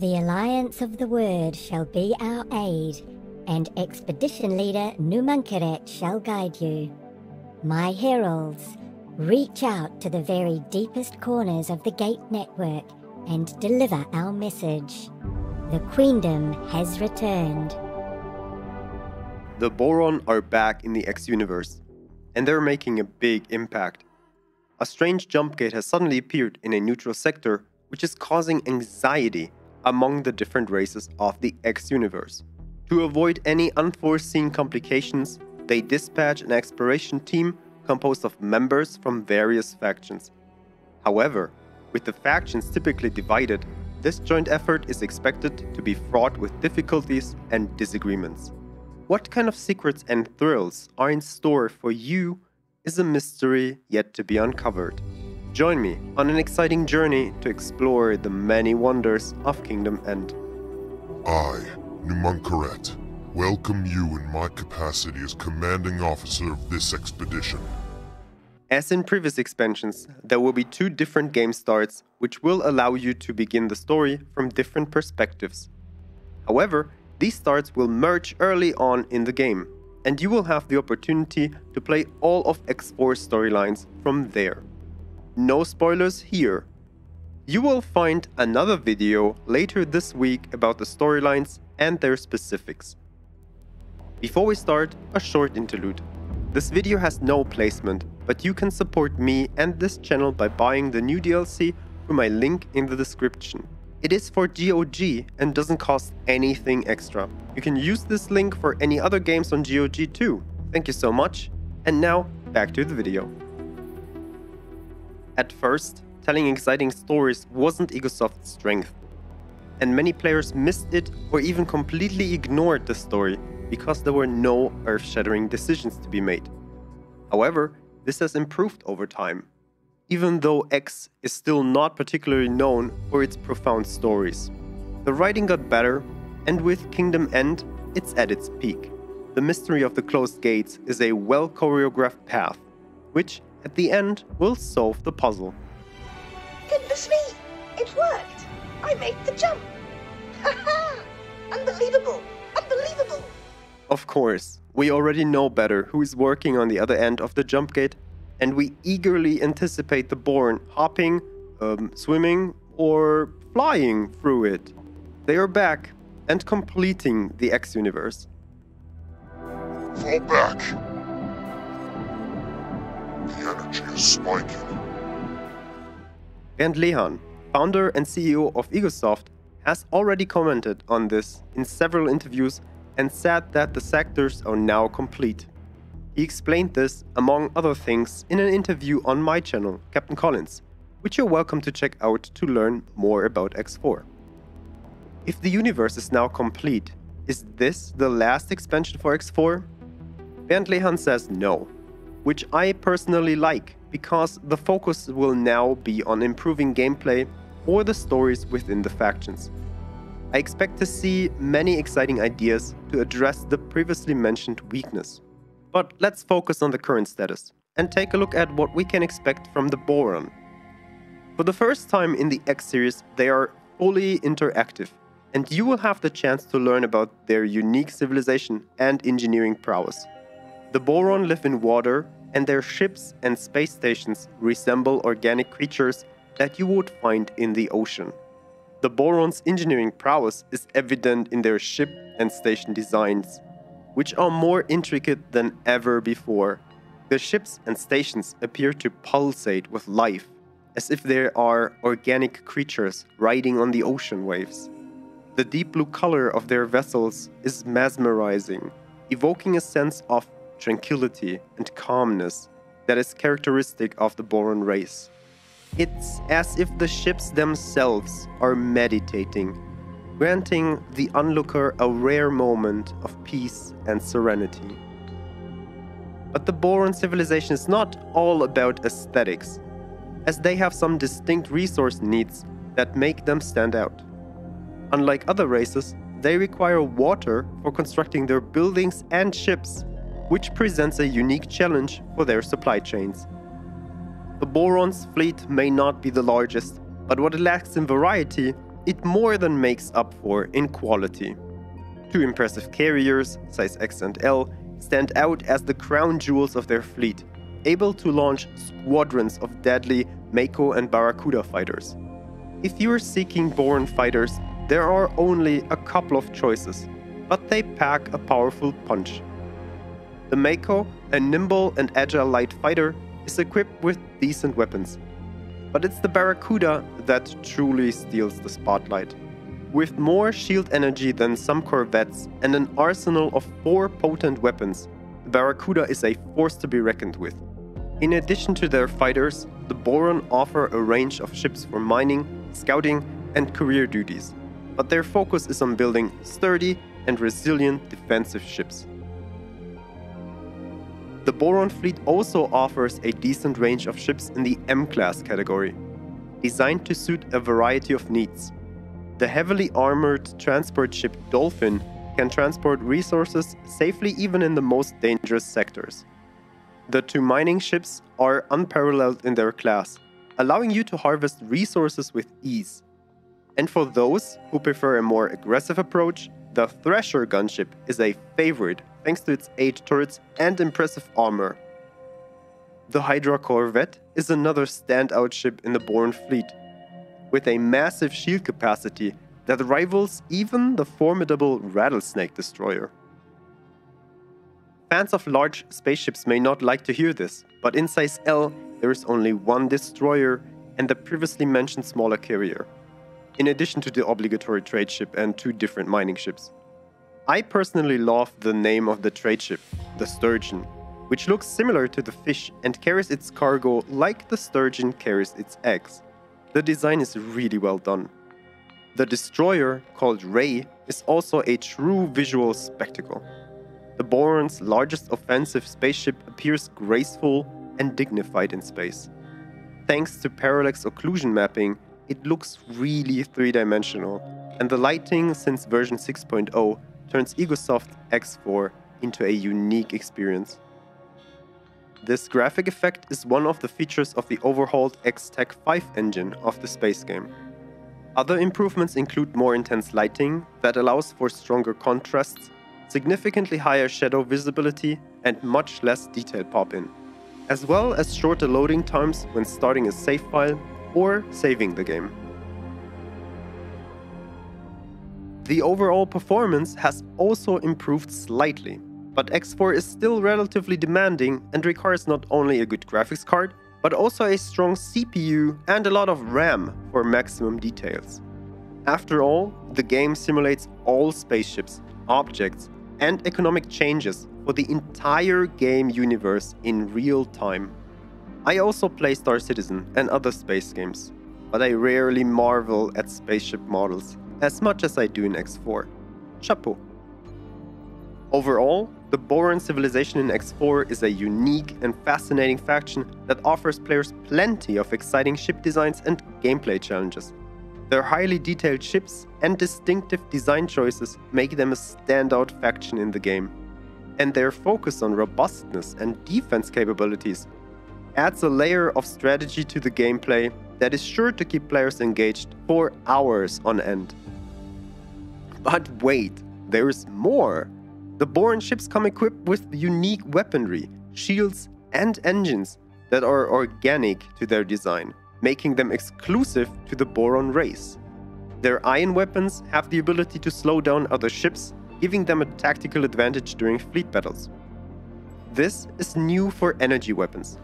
The Alliance of the Word shall be our aid, and Expedition Leader Numankeret shall guide you. My heralds, reach out to the very deepest corners of the Gate Network and deliver our message. The Queendom has returned. The Boron are back in the X universe, and they're making a big impact. A strange jump gate has suddenly appeared in a neutral sector, which is causing anxiety among the different races of the X universe. To avoid any unforeseen complications, they dispatch an exploration team composed of members from various factions. However, with the factions typically divided, this joint effort is expected to be fraught with difficulties and disagreements. What kind of secrets and thrills are in store for you is a mystery yet to be uncovered. Join me on an exciting journey to explore the many wonders of Kingdom End. I, Numankeret, welcome you in my capacity as commanding officer of this expedition. As in previous expansions, there will be two different game starts, which will allow you to begin the story from different perspectives. However, these starts will merge early on in the game, and you will have the opportunity to play all of X4's storylines from there. No spoilers here. You will find another video later this week about the storylines and their specifics. Before we start, a short interlude. This video has no placement, but you can support me and this channel by buying the new DLC through my link in the description. It is for GOG and doesn't cost anything extra. You can use this link for any other games on GOG too. Thank you so much. And now, back to the video. At first, telling exciting stories wasn't Egosoft's strength. And many players missed it or even completely ignored the story because there were no earth-shattering decisions to be made. However, this has improved over time even though X is still not particularly known for its profound stories. The writing got better, and with Kingdom End, it's at its peak. The mystery of the closed gates is a well choreographed path, which, at the end, we'll solve the puzzle. Goodness me! It worked! I made the jump! Ha ha! Unbelievable! Unbelievable! Of course, we already know better who is working on the other end of the jump gate and we eagerly anticipate the Boron hopping, um, swimming, or flying through it. They are back and completing the X universe. Fall back! The energy is spiking. Bernd Lehahn, founder and CEO of Egosoft, has already commented on this in several interviews and said that the sectors are now complete. He explained this, among other things, in an interview on my channel, Captain Collins, which you're welcome to check out to learn more about X4. If the universe is now complete, is this the last expansion for X4? Bernd Lehahn says no, which I personally like because the focus will now be on improving gameplay or the stories within the factions. I expect to see many exciting ideas to address the previously mentioned weakness. But let's focus on the current status and take a look at what we can expect from the Boron. For the first time in the X series, they are fully interactive, and you will have the chance to learn about their unique civilization and engineering prowess. The Boron live in water, and their ships and space stations resemble organic creatures that you would find in the ocean. The Boron's engineering prowess is evident in their ship and station designs, which are more intricate than ever before. The ships and stations appear to pulsate with life, as if they are organic creatures riding on the ocean waves. The deep blue color of their vessels is mesmerizing, evoking a sense of tranquility and calmness that is characteristic of the Boron race. It's as if the ships themselves are meditating granting the onlooker a rare moment of peace and serenity. But the Boron civilization is not all about aesthetics, as they have some distinct resource needs that make them stand out. Unlike other races, they require water for constructing their buildings and ships, which presents a unique challenge for their supply chains. The Boron's fleet may not be the largest, but what it lacks in variety it more than makes up for in quality. Two impressive carriers, size X and L, stand out as the crown jewels of their fleet, able to launch squadrons of deadly Mako and Barracuda fighters. If you are seeking Boron fighters, there are only a couple of choices, but they pack a powerful punch. The Mako, a nimble and agile light fighter, is equipped with decent weapons. But it's the Barracuda that truly steals the spotlight. With more shield energy than some corvettes and an arsenal of four potent weapons, the Barracuda is a force to be reckoned with. In addition to their fighters, the Boron offer a range of ships for mining, scouting, and career duties, but their focus is on building sturdy and resilient defensive ships. The Boron fleet also offers a decent range of ships in the M class category, designed to suit a variety of needs. The heavily armored transport ship Dolphin can transport resources safely even in the most dangerous sectors. The two mining ships are unparalleled in their class, allowing you to harvest resources with ease. And for those who prefer a more aggressive approach, the Thresher gunship is a favorite thanks to its 8 turrets and impressive armor. The Hydra Corvette is another standout ship in the Boron fleet, with a massive shield capacity that rivals even the formidable Rattlesnake destroyer. Fans of large spaceships may not like to hear this, but in size L there is only one destroyer and the previously mentioned smaller carrier, in addition to the obligatory trade ship and two different mining ships. I personally love the name of the trade ship, the Sturgeon, which looks similar to the fish and carries its cargo like the sturgeon carries its eggs. The design is really well done. The destroyer, called Ray, is also a true visual spectacle. The Boron's largest offensive spaceship appears graceful and dignified in space. Thanks to parallax occlusion mapping, it looks really three dimensional, and the lighting since version 6.0 turns Egosoft X4 into a unique experience. This graphic effect is one of the features of the overhauled X-Tech 5 engine of the space game. Other improvements include more intense lighting that allows for stronger contrasts, significantly higher shadow visibility, and much less detail pop-in, as well as shorter loading times when starting a save file or saving the game. The overall performance has also improved slightly, but X4 is still relatively demanding and requires not only a good graphics card, but also a strong CPU and a lot of RAM for maximum details. After all, the game simulates all spaceships, objects, and economic changes for the entire game universe in real time. I also play Star Citizen and other space games, but I rarely marvel at spaceship models as much as I do in X4. Chapeau. Overall, the Boron civilization in X4 is a unique and fascinating faction that offers players plenty of exciting ship designs and gameplay challenges. Their highly detailed ships and distinctive design choices make them a standout faction in the game. And their focus on robustness and defense capabilities adds a layer of strategy to the gameplay that is sure to keep players engaged for hours on end. But wait, there's more! The Boron ships come equipped with unique weaponry, shields, and engines that are organic to their design, making them exclusive to the Boron race. Their ion weapons have the ability to slow down other ships, giving them a tactical advantage during fleet battles. This is new for energy weapons.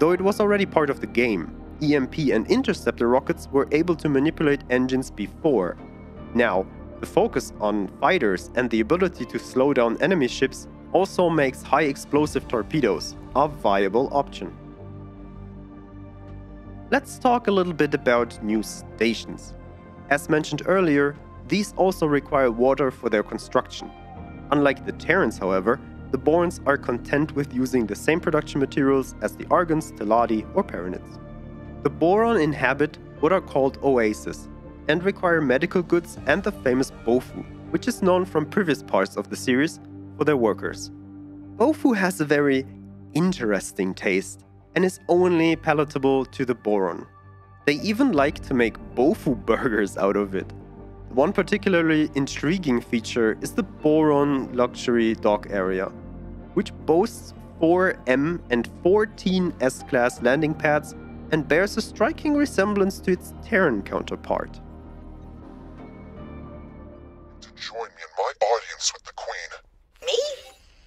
Though it was already part of the game, EMP and interceptor rockets were able to manipulate engines before. Now, the focus on fighters and the ability to slow down enemy ships also makes high explosive torpedoes a viable option. Let's talk a little bit about new stations. As mentioned earlier, these also require water for their construction. Unlike the Terrans, however, the Borons are content with using the same production materials as the Argons, Teladi, or Paranids. The Boron inhabit what are called oases, and require medical goods and the famous Bofu, which is known from previous parts of the series for their workers. Bofu has a very interesting taste and is only palatable to the Boron. They even like to make Bofu burgers out of it. One particularly intriguing feature is the Boron Luxury Dock area, which boasts 4 M and 14 S class landing pads and bears a striking resemblance to its Terran counterpart. To join me in my audience with the Queen. Me?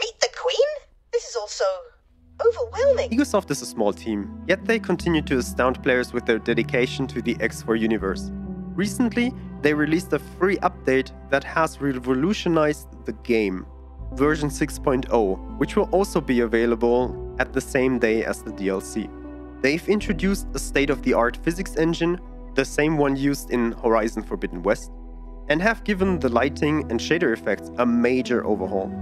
Meet the Queen? This is also overwhelming. Egosoft is a small team, yet they continue to astound players with their dedication to the X4 universe. Recently, they released a free update that has revolutionized the game, version 6.0, which will also be available at the same day as the DLC. They've introduced a state of the art physics engine, the same one used in Horizon Forbidden West, and have given the lighting and shader effects a major overhaul.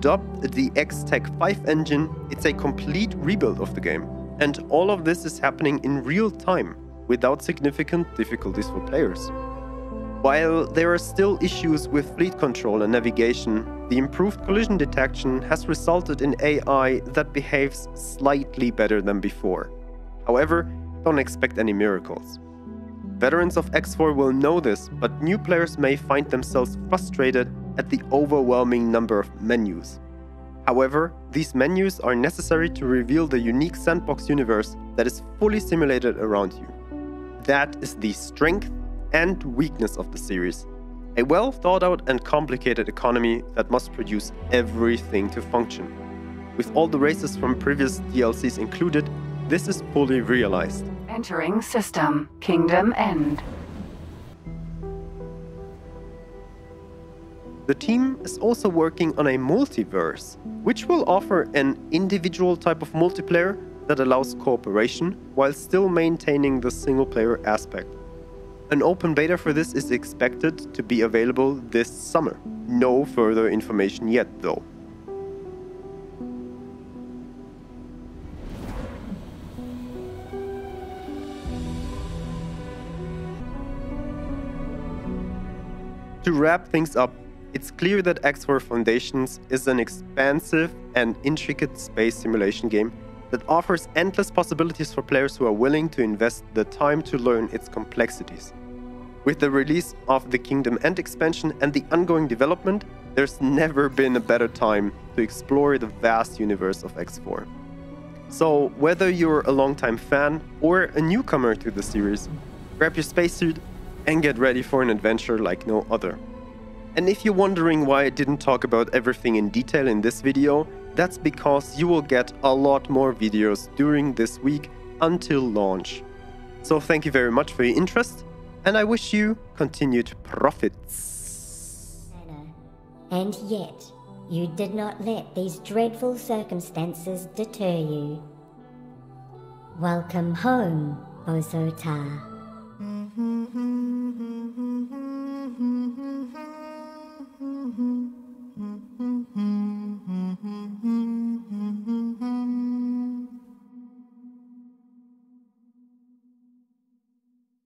Dubbed the X-Tech 5 engine, it's a complete rebuild of the game. And all of this is happening in real time, without significant difficulties for players. While there are still issues with fleet control and navigation, the improved collision detection has resulted in AI that behaves slightly better than before. However, don't expect any miracles. Veterans of X4 will know this, but new players may find themselves frustrated at the overwhelming number of menus. However, these menus are necessary to reveal the unique sandbox universe that is fully simulated around you. That is the strength and weakness of the series. A well thought out and complicated economy that must produce everything to function. With all the races from previous DLCs included, this is fully realized. Entering system. Kingdom End. The team is also working on a multiverse, which will offer an individual type of multiplayer that allows cooperation while still maintaining the single player aspect. An open beta for this is expected to be available this summer. No further information yet, though. To wrap things up, it's clear that X4 Foundations is an expansive and intricate space simulation game that offers endless possibilities for players who are willing to invest the time to learn its complexities. With the release of the Kingdom End expansion and the ongoing development, there's never been a better time to explore the vast universe of X4. So, whether you're a longtime fan or a newcomer to the series, grab your spacesuit and get ready for an adventure like no other. And if you're wondering why I didn't talk about everything in detail in this video, that's because you will get a lot more videos during this week until launch. So thank you very much for your interest, and I wish you continued profits. And yet, you did not let these dreadful circumstances deter you. Welcome home, Boso Ta.